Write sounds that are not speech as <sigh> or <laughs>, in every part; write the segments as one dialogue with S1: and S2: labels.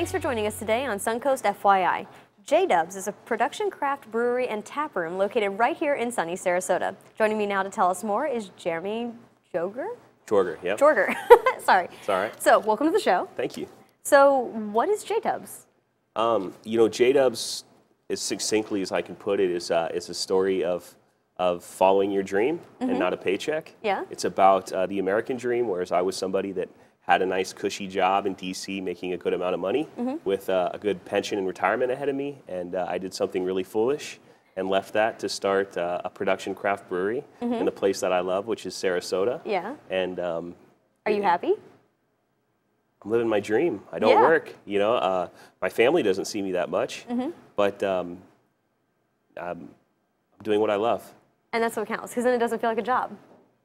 S1: Thanks for joining us today on Suncoast FYI. J Dubs is a production craft brewery and tap room located right here in sunny Sarasota. Joining me now to tell us more is Jeremy Joger?
S2: Jorger, yep.
S1: Jorger. <laughs> Sorry.
S2: It's all right.
S1: So, welcome to the show.
S2: Thank you.
S1: So, what is J Dubs?
S2: Um, you know, J Dubs, as succinctly as I can put it, is uh, is a story of of following your dream and not a paycheck.
S1: Yeah.
S2: It's about uh, the American dream, whereas I was somebody that had a nice cushy job in DC making a good amount of money with uh, a good pension and retirement ahead of me. And uh, I did something really foolish and left that to start uh, a production craft brewery in a place that I love, which is Sarasota.
S1: Yeah.
S2: And um,
S1: Are you happy?
S2: I'm living my dream. I don't
S1: Yeah.
S2: work. You know, uh, my family doesn't see me that much,
S1: Mm-hmm.
S2: but um, I'm, I'm doing what I love.
S1: And that's what counts, because then it doesn't feel like a job.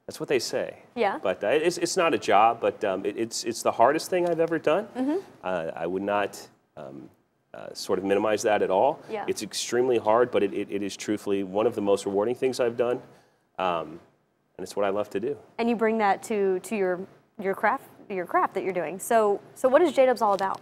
S2: That's what they say.
S1: Yeah.
S2: But uh, it's, it's not a job, but um, it, it's, it's the hardest thing I've ever done.
S1: Mm-hmm.
S2: Uh, I would not um, uh, sort of minimize that at all.
S1: Yeah.
S2: It's extremely hard, but it, it, it is truthfully one of the most rewarding things I've done. Um, and it's what I love to do.
S1: And you bring that to, to your, your craft your craft that you're doing. So, so what is J Dubs all about?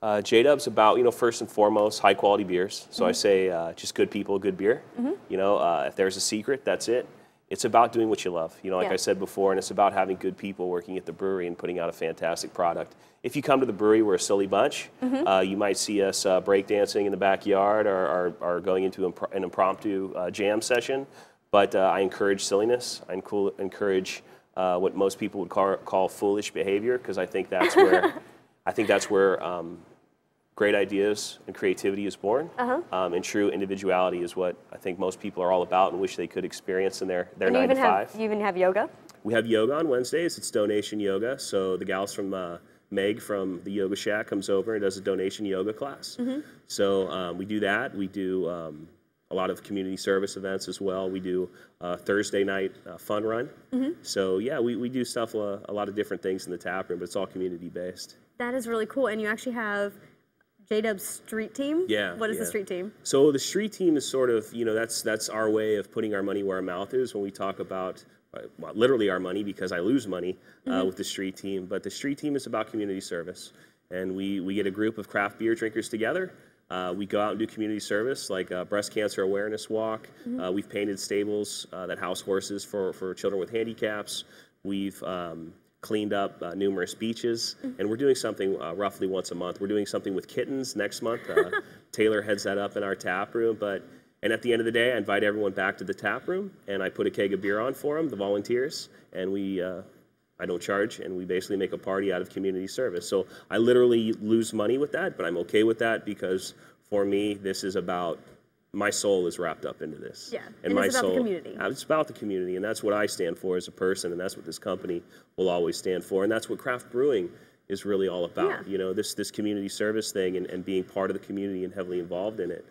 S2: Uh, J Dub's about, you know, first and foremost, high quality beers. So
S1: Mm-hmm.
S2: I say uh, just good people, good beer. You know, uh, if there's a secret, that's it. It's about doing what you love. You know, like
S1: Yeah.
S2: I said before, and it's about having good people working at the brewery and putting out a fantastic product. If you come to the brewery, we're a silly bunch.
S1: Mm-hmm.
S2: Uh, you might see us uh, breakdancing in the backyard or, or, or going into an impromptu uh, jam session. But uh, I encourage silliness. I encool- encourage uh, what most people would call, call foolish behavior because I think that's where <laughs> I think that's where um, great ideas and creativity is born.
S1: Uh-huh.
S2: Um, and true individuality is what I think most people are all about and wish they could experience in their, their
S1: And
S2: nine
S1: even
S2: to five.
S1: have you even have yoga.
S2: We have yoga on Wednesdays. It's donation yoga. So the gals from uh, Meg from the Yoga Shack comes over and does a donation yoga class.
S1: Mm-hmm.
S2: So um, we do that. We do um, a lot of community service events as well. We do uh, Thursday night uh, fun run.
S1: Mm-hmm.
S2: So yeah, we, we do stuff uh, a lot of different things in the tap room, but it's all community based.
S1: That is really cool. And you actually have J Dubs street team.
S2: Yeah,
S1: What is the street team?
S2: So the street team is sort of, you know, that's that's our way of putting our money where our mouth is when we talk about uh, well, literally our money because I lose money uh, with the street team. But the street team is about community service, and we we get a group of craft beer drinkers together. Uh, we go out and do community service like uh, breast cancer awareness walk. Uh, we've painted stables uh, that house horses for, for children with handicaps. We've um, cleaned up uh, numerous beaches, and we're doing something uh, roughly once a month. We're doing something with kittens next month. Uh, <laughs> Taylor heads that up in our tap room, but and at the end of the day, I invite everyone back to the tap room, and I put a keg of beer on for them, the volunteers, and we. Uh, I don't charge, and we basically make a party out of community service. So I literally lose money with that, but I'm okay with that because for me, this is about my soul is wrapped up into this.
S1: Yeah,
S2: and
S1: and
S2: my
S1: it's about the
S2: soul.
S1: community.
S2: Uh, It's about the community, and that's what I stand for as a person, and that's what this company will always stand for, and that's what craft brewing is really all about.
S1: Yeah.
S2: You know, this this community service thing and, and being part of the community and heavily involved in it.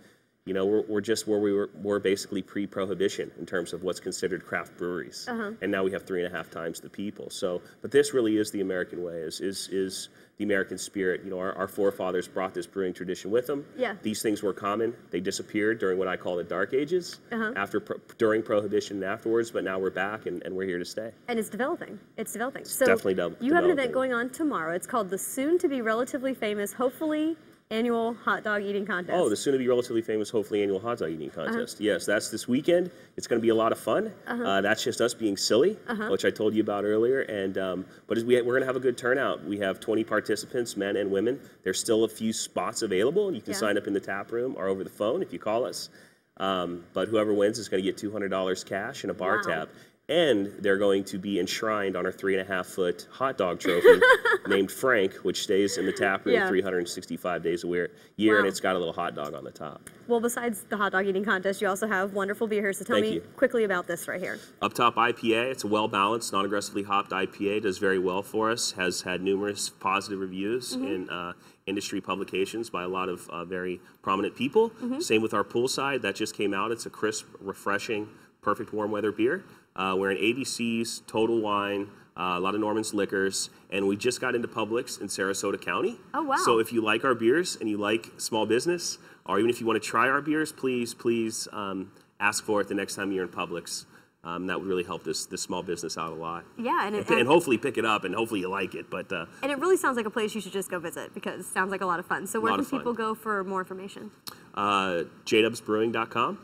S2: You know, we're, we're just where we were, were basically pre-prohibition in terms of what's considered craft breweries,
S1: Uh-huh.
S2: and now we have three and a half times the people. So, but this really is the American way. Is is is the American spirit. You know, our, our forefathers brought this brewing tradition with them.
S1: Yeah.
S2: These things were common. They disappeared during what I call the Dark Ages,
S1: Uh-huh.
S2: after pro- during Prohibition and afterwards. But now we're back, and, and we're here to stay.
S1: And it's developing. It's developing. so
S2: definitely de-
S1: You have an event going on tomorrow. It's called the soon to be relatively famous, hopefully annual hot dog eating contest.
S2: Oh, the soon-to-be relatively famous, hopefully annual hot dog eating contest. Yes, that's this weekend. It's going to be a lot of fun. uh that's just us being silly, which I told you about earlier. And um, but as we, we're going to have a good turnout. We have 20 participants, men and women. There's still a few spots available, and you can
S1: Yeah.
S2: sign up in the tap room or over the phone if you call us. Um, but whoever wins is going to get $200 cash and a bar
S1: Wow.
S2: tab. And they're going to be enshrined on our three and a half foot hot dog trophy <laughs> named Frank, which stays in the tap room
S1: Yeah.
S2: 365 days a year, year and it's got a little hot dog on the top.
S1: Well, besides the hot dog eating contest, you also have wonderful beer here. So tell
S2: Thank
S1: me
S2: you.
S1: quickly about this right here.
S2: Up top IPA, it's a well balanced, non aggressively hopped IPA, does very well for us, has had numerous positive reviews in uh, industry publications by a lot of uh, very prominent people. Same with our poolside, that just came out. It's a crisp, refreshing, perfect warm weather beer. Uh, we're in ABC's, Total Wine, uh, a lot of Norman's Liquors, and we just got into Publix in Sarasota County.
S1: Oh, wow.
S2: So if you like our beers and you like small business, or even if you want to try our beers, please, please um, ask for it the next time you're in Publix. Um, that would really help this this small business out a lot.
S1: Yeah, and it,
S2: And, and hopefully pick it up, and hopefully you like it. But uh,
S1: and it really sounds like a place you should just go visit because it sounds like a lot of fun. So where can people go for more information?
S2: uh, jdubsbrewing.com.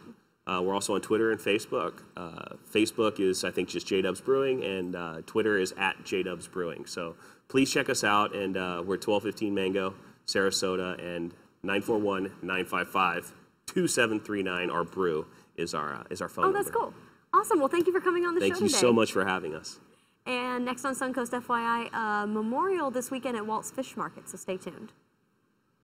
S2: Uh, we're also on Twitter and Facebook. Uh, Facebook is, I think, just JDubs Brewing, and uh, Twitter is at JDubs Brewing. So please check us out. And uh, we're 1215 Mango, Sarasota, and 941 955 2739. Our brew is our, uh, is our phone number.
S1: Oh,
S2: number.
S1: that's cool. Awesome. Well, thank you for coming on the
S2: Thank
S1: show Thank
S2: you
S1: today.
S2: so much for having us.
S1: And next on Suncoast FYI, uh, memorial this weekend at Walt's Fish Market. So stay tuned.